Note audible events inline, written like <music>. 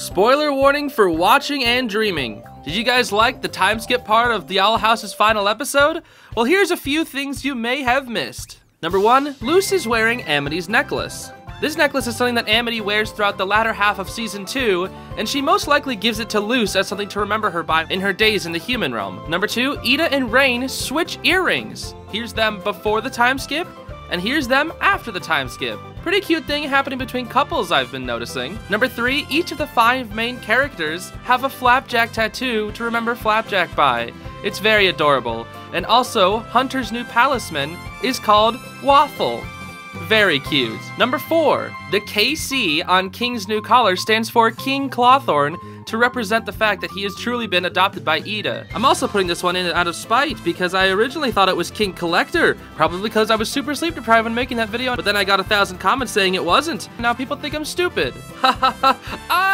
Spoiler warning for watching and dreaming. Did you guys like the time skip part of the Owl House's final episode? Well, here's a few things you may have missed. Number one, Luz is wearing Amity's necklace. This necklace is something that Amity wears throughout the latter half of season 2, and she most likely gives it to Luz as something to remember her by in her days in the human realm. Number 2, Eda and Raine switch earrings. Here's them before the time skip, and here's them after the time skip. Pretty cute thing happening between couples I've been noticing. Number 3, each of the five main characters have a Flapjack tattoo to remember Flapjack by. It's very adorable. And also, Hunter's new palisman is called Waffle. Very cute. Number four, the KC on King's new collar stands for King Clawthorne to represent the fact that he has truly been adopted by Eda. I'm also putting this one in out of spite because I originally thought it was King Collector, probably because I was super sleep deprived when making that video, but then I got a thousand comments saying it wasn't. Now people think I'm stupid. <laughs> Ha ha ha.